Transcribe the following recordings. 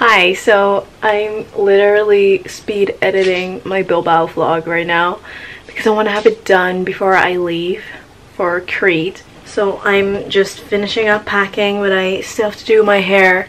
Hi, so I'm literally speed editing my Bilbao vlog right now because I want to have it done before I leave for Crete. So I'm just finishing up packing but I still have to do my hair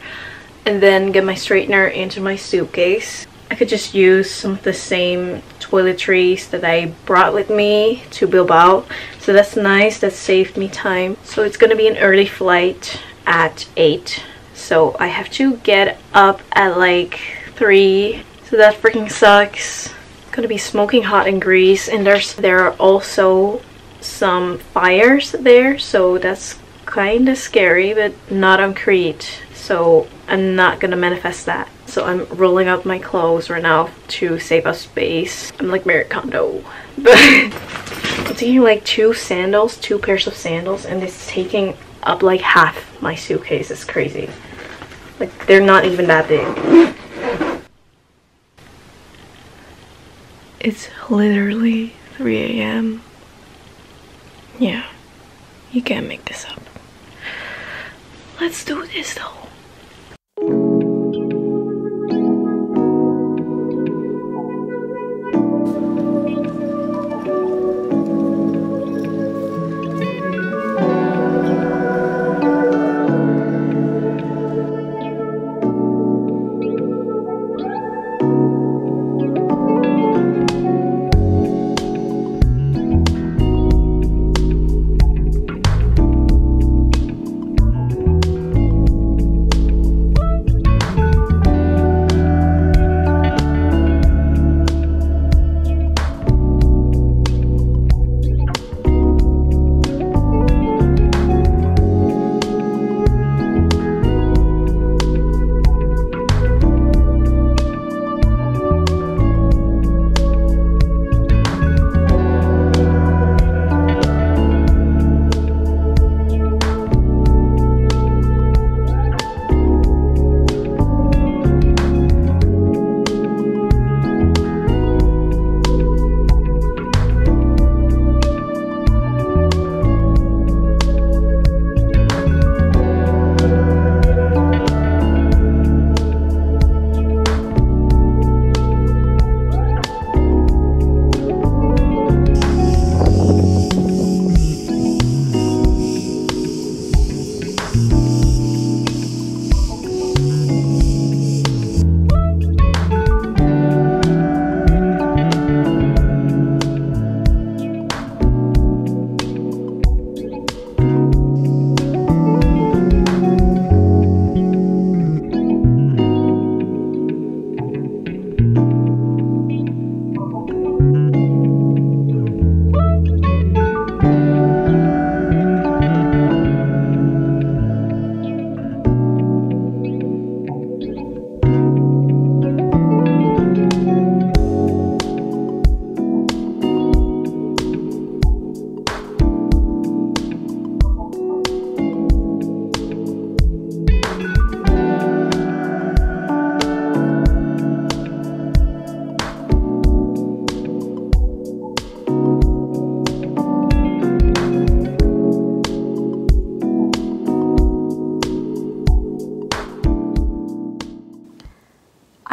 and then get my straightener into my suitcase. I could just use some of the same toiletries that I brought with me to Bilbao. So that's nice, that saved me time. So it's gonna be an early flight at 8 so I have to get up at like 3 so that freaking sucks. Gonna be smoking hot in Greece and there's there are also some fires there so that's kind of scary but not on Crete so I'm not gonna manifest that. So I'm rolling up my clothes right now to save us space. I'm like Marie Kondo but I'm taking like two sandals two pairs of sandals and it's taking up like half my suitcase. It's crazy. Like, they're not even that big. It's literally 3 a.m. Yeah, you can't make this up. Let's do this though.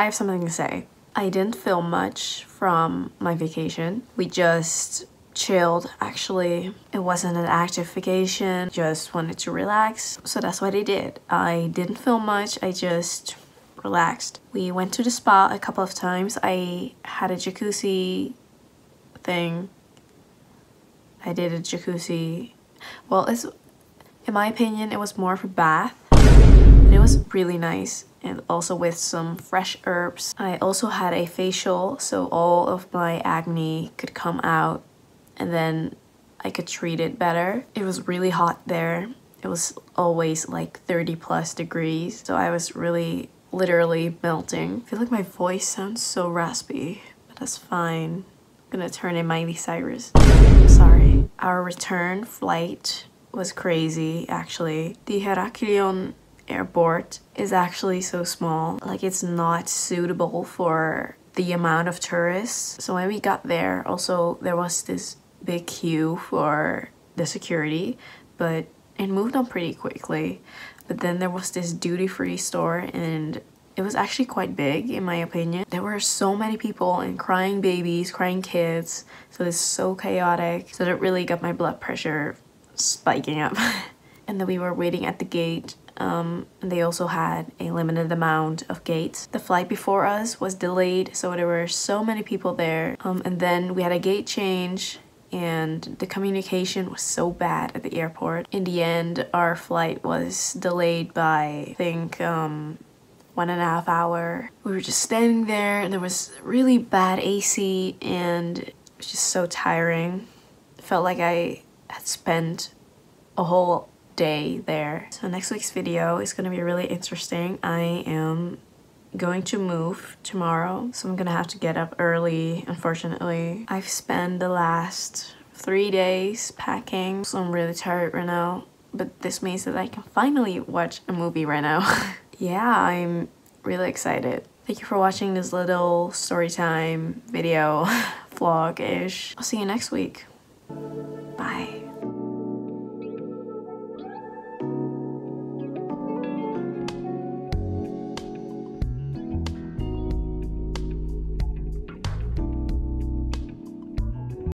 Have something to say. I didn't film much from my vacation. We just chilled actually. It wasn't an active vacation, just wanted to relax. So that's what I did. I didn't film much, I just relaxed. We went to the spa a couple of times. I had a jacuzzi thing. I did a jacuzzi. Well, it's in my opinion, it was more of a bath. And it was really nice and also with some fresh herbs. I also had a facial so all of my acne could come out and then I could treat it better. It was really hot there. It was always like 30 plus degrees so I was really literally melting. I feel like my voice sounds so raspy but that's fine. I'm gonna turn in Miley Cyrus. sorry. Our return flight was crazy actually. The Heraklion airport is actually so small. Like it's not suitable for the amount of tourists. So when we got there, also there was this big queue for the security, but it moved on pretty quickly. But then there was this duty-free store and it was actually quite big in my opinion. There were so many people and crying babies, crying kids. So it's so chaotic. So that really got my blood pressure spiking up. and then we were waiting at the gate um, they also had a limited amount of gates. The flight before us was delayed, so there were so many people there. Um, and then we had a gate change and the communication was so bad at the airport. In the end, our flight was delayed by, I think, um, one and a half hour. We were just standing there and there was really bad AC and it was just so tiring. Felt like I had spent a whole day there. So next week's video is gonna be really interesting. I am going to move tomorrow, so I'm gonna have to get up early, unfortunately. I've spent the last three days packing, so I'm really tired right now. But this means that I can finally watch a movie right now. yeah, I'm really excited. Thank you for watching this little story time video vlog-ish. I'll see you next week. Bye.